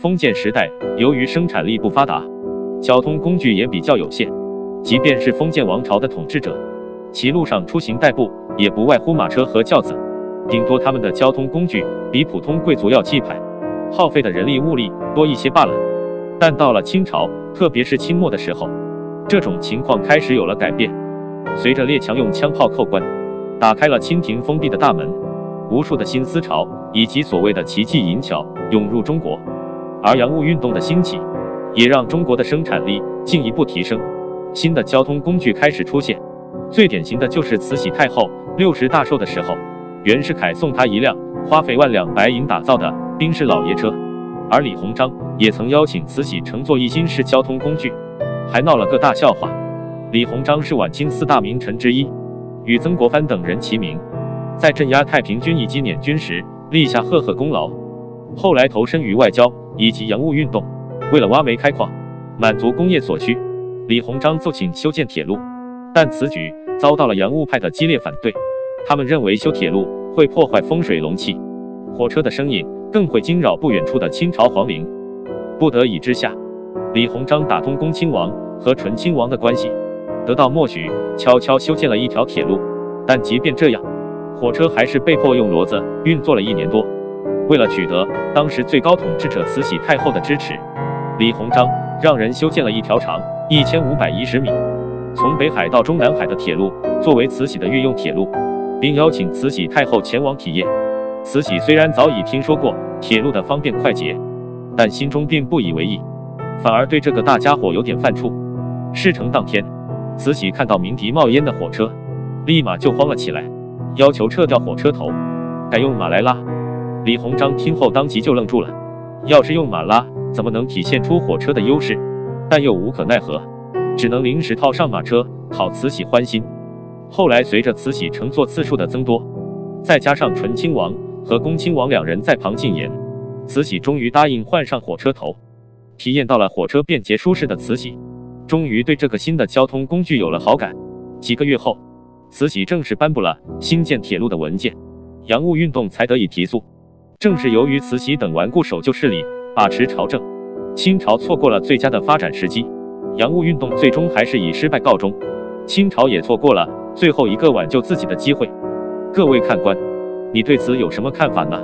封建时代，由于生产力不发达，交通工具也比较有限，即便是封建王朝的统治者，其路上出行代步也不外乎马车和轿子，顶多他们的交通工具比普通贵族要气派，耗费的人力物力多一些罢了。但到了清朝，特别是清末的时候，这种情况开始有了改变。随着列强用枪炮扣关，打开了清廷封闭的大门，无数的新思潮以及所谓的奇技淫巧涌入中国。而洋务运动的兴起，也让中国的生产力进一步提升，新的交通工具开始出现。最典型的就是慈禧太后六十大寿的时候，袁世凯送她一辆花费万两白银打造的宾士老爷车，而李鸿章也曾邀请慈禧乘坐一新式交通工具，还闹了个大笑话。李鸿章是晚清四大名臣之一，与曾国藩等人齐名，在镇压太平军以及捻军时立下赫赫功劳。后来投身于外交以及洋务运动，为了挖煤开矿，满足工业所需，李鸿章奏请修建铁路，但此举遭到了洋务派的激烈反对。他们认为修铁路会破坏风水龙气，火车的声音更会惊扰不远处的清朝皇陵。不得已之下，李鸿章打通恭亲王和醇亲王的关系，得到默许，悄悄修建了一条铁路。但即便这样，火车还是被迫用骡子运作了一年多。为了取得当时最高统治者慈禧太后的支持，李鸿章让人修建了一条长一千五百一十米，从北海到中南海的铁路，作为慈禧的御用铁路，并邀请慈禧太后前往体验。慈禧虽然早已听说过铁路的方便快捷，但心中并不以为意，反而对这个大家伙有点犯怵。事成当天，慈禧看到鸣笛冒烟的火车，立马就慌了起来，要求撤掉火车头，改用马来拉。李鸿章听后当即就愣住了，要是用马拉，怎么能体现出火车的优势？但又无可奈何，只能临时套上马车讨慈禧欢心。后来随着慈禧乘坐次数的增多，再加上醇亲王和恭亲王两人在旁进言，慈禧终于答应换上火车头。体验到了火车便捷舒适的慈禧，终于对这个新的交通工具有了好感。几个月后，慈禧正式颁布了新建铁路的文件，洋务运动才得以提速。正是由于慈禧等顽固守旧势力把持朝政，清朝错过了最佳的发展时机，洋务运动最终还是以失败告终，清朝也错过了最后一个挽救自己的机会。各位看官，你对此有什么看法呢？